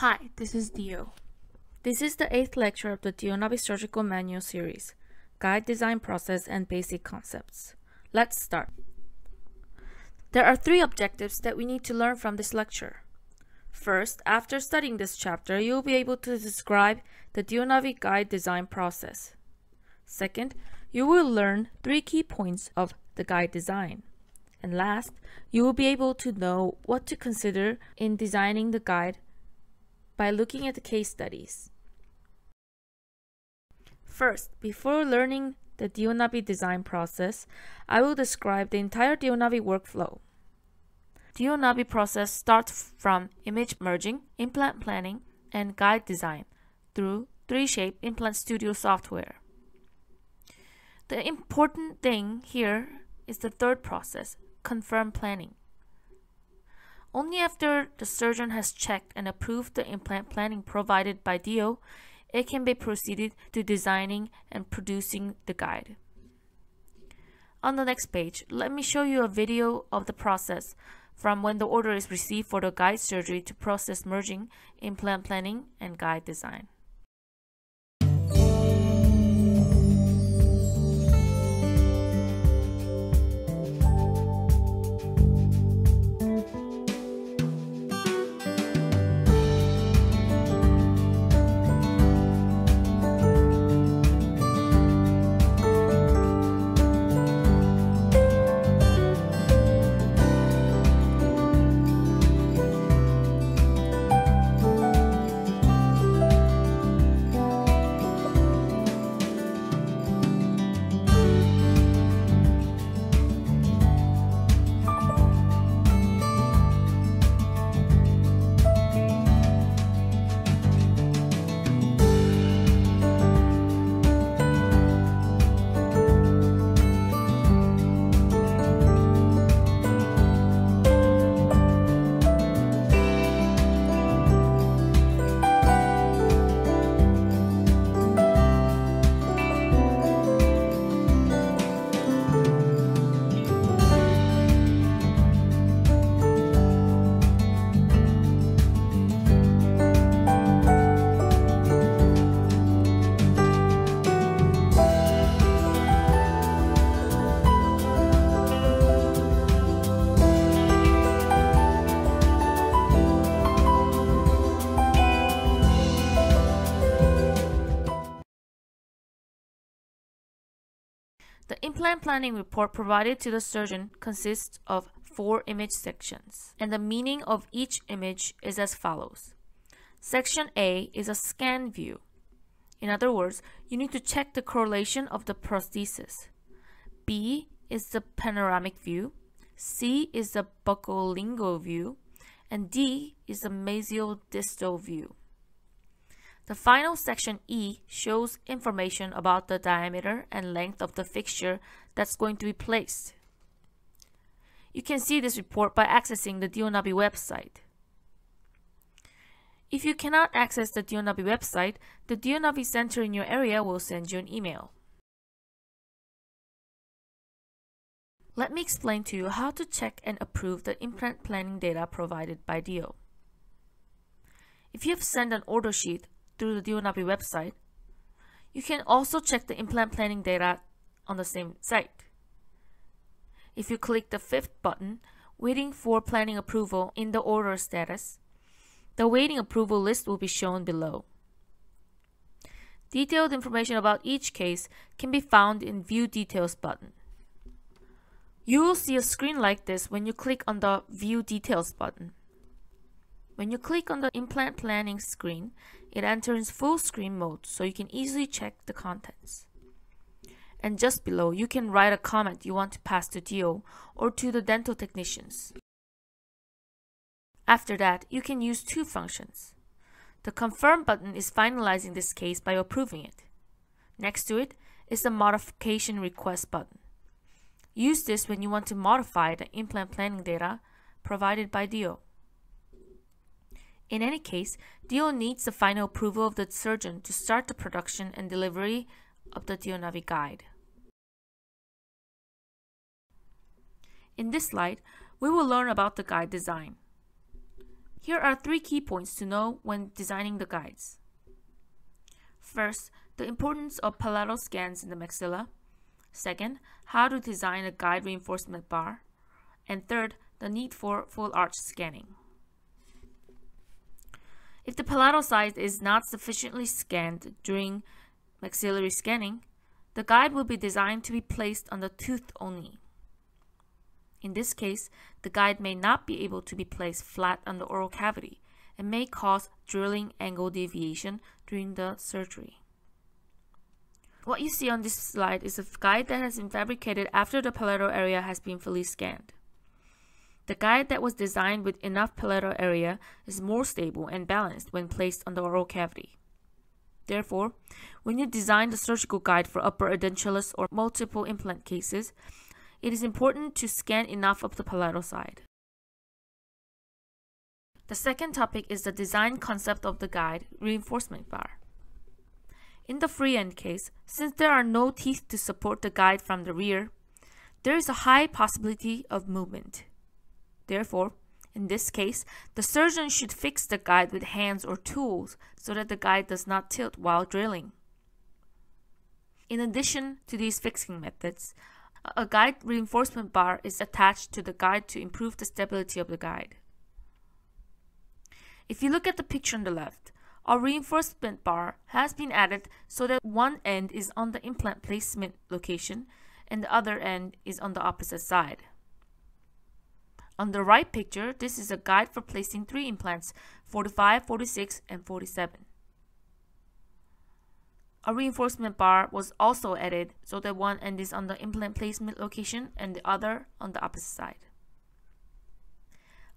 Hi, this is Dio. This is the eighth lecture of the DioNavi Surgical Manual series, Guide Design Process and Basic Concepts. Let's start. There are three objectives that we need to learn from this lecture. First, after studying this chapter, you will be able to describe the DioNavi guide design process. Second, you will learn three key points of the guide design. And last, you will be able to know what to consider in designing the guide by looking at the case studies. First, before learning the DioNavi design process, I will describe the entire DioNavi workflow. DioNavi process starts from image merging, implant planning, and guide design through 3Shape Implant Studio software. The important thing here is the third process, confirm planning. Only after the surgeon has checked and approved the implant planning provided by Dio, it can be proceeded to designing and producing the guide. On the next page, let me show you a video of the process from when the order is received for the guide surgery to process merging, implant planning, and guide design. Implant planning report provided to the surgeon consists of four image sections, and the meaning of each image is as follows. Section A is a scan view. In other words, you need to check the correlation of the prosthesis. B is the panoramic view, C is the buccolingual view, and D is the mesial distal view. The final section E shows information about the diameter and length of the fixture that's going to be placed. You can see this report by accessing the DioNavi website. If you cannot access the DioNavi website, the DioNavi center in your area will send you an email. Let me explain to you how to check and approve the implant planning data provided by Dio. If you have sent an order sheet through the DioNavi website. You can also check the implant planning data on the same site. If you click the fifth button, waiting for planning approval in the order status, the waiting approval list will be shown below. Detailed information about each case can be found in View Details button. You will see a screen like this when you click on the View Details button. When you click on the implant planning screen, it enters full screen mode so you can easily check the contents. And just below, you can write a comment you want to pass to Dio or to the dental technicians. After that, you can use two functions. The confirm button is finalizing this case by approving it. Next to it is the modification request button. Use this when you want to modify the implant planning data provided by Dio. In any case, Dio needs the final approval of the surgeon to start the production and delivery of the DioNavi guide. In this slide, we will learn about the guide design. Here are three key points to know when designing the guides. First, the importance of palatal scans in the maxilla. Second, how to design a guide reinforcement bar. And third, the need for full arch scanning. If the palatal side is not sufficiently scanned during maxillary scanning, the guide will be designed to be placed on the tooth only. In this case, the guide may not be able to be placed flat on the oral cavity and may cause drilling angle deviation during the surgery. What you see on this slide is a guide that has been fabricated after the palatal area has been fully scanned. The guide that was designed with enough palatal area is more stable and balanced when placed on the oral cavity. Therefore, when you design the surgical guide for upper edentulous or multiple implant cases, it is important to scan enough of the palatal side. The second topic is the design concept of the guide reinforcement bar. In the free end case, since there are no teeth to support the guide from the rear, there is a high possibility of movement. Therefore, in this case, the surgeon should fix the guide with hands or tools so that the guide does not tilt while drilling. In addition to these fixing methods, a guide reinforcement bar is attached to the guide to improve the stability of the guide. If you look at the picture on the left, a reinforcement bar has been added so that one end is on the implant placement location and the other end is on the opposite side. On the right picture, this is a guide for placing three implants, 45, 46, and 47. A reinforcement bar was also added so that one end is on the implant placement location and the other on the opposite side.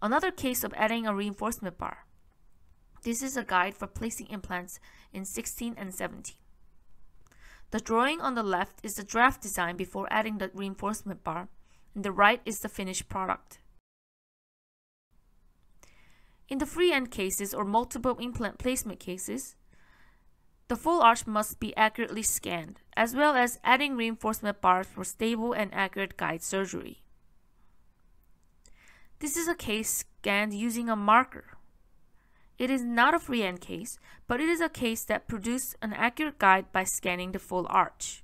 Another case of adding a reinforcement bar. This is a guide for placing implants in 16 and 17. The drawing on the left is the draft design before adding the reinforcement bar, and the right is the finished product. In the free end cases or multiple implant placement cases, the full arch must be accurately scanned, as well as adding reinforcement bars for stable and accurate guide surgery. This is a case scanned using a marker. It is not a free end case, but it is a case that produced an accurate guide by scanning the full arch.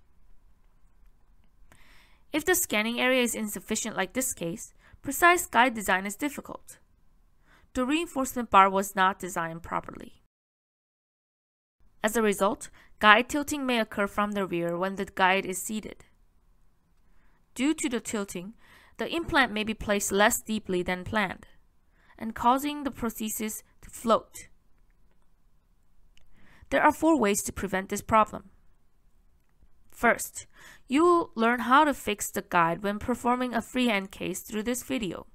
If the scanning area is insufficient like this case, precise guide design is difficult the reinforcement bar was not designed properly. As a result, guide tilting may occur from the rear when the guide is seated. Due to the tilting, the implant may be placed less deeply than planned, and causing the prosthesis to float. There are four ways to prevent this problem. First, you will learn how to fix the guide when performing a free end case through this video.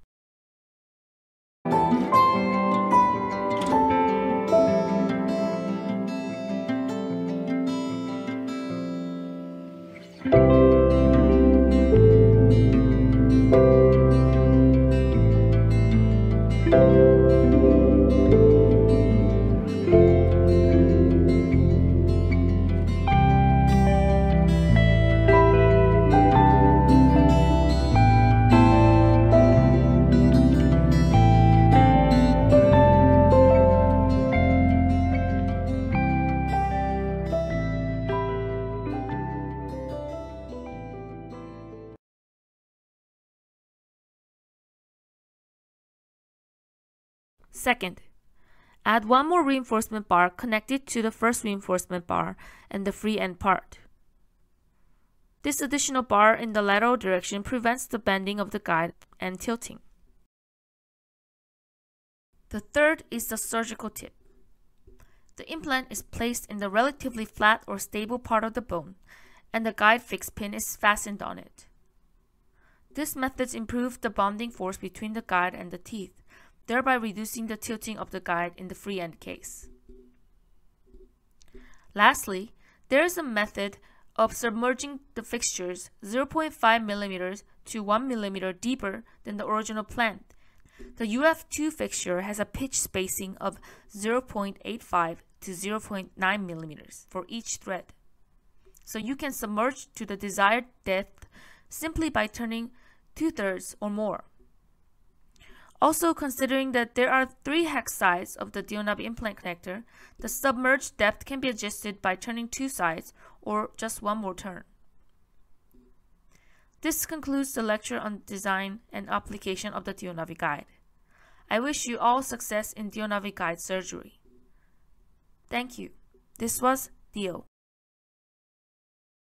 Second, add one more reinforcement bar connected to the first reinforcement bar and the free end part. This additional bar in the lateral direction prevents the bending of the guide and tilting. The third is the surgical tip. The implant is placed in the relatively flat or stable part of the bone, and the guide fixed pin is fastened on it. This method improves the bonding force between the guide and the teeth, thereby reducing the tilting of the guide in the free end case. Lastly, there is a method of submerging the fixtures 0.5 mm to 1 mm deeper than the original plan. The UF2 fixture has a pitch spacing of 0.85 to 0.9 mm for each thread. So you can submerge to the desired depth simply by turning two-thirds or more. Also, considering that there are three hex sides of the DioNavi implant connector, the submerged depth can be adjusted by turning two sides or just one more turn. This concludes the lecture on design and application of the DioNavi guide. I wish you all success in DioNavi guide surgery. Thank you. This was Dio.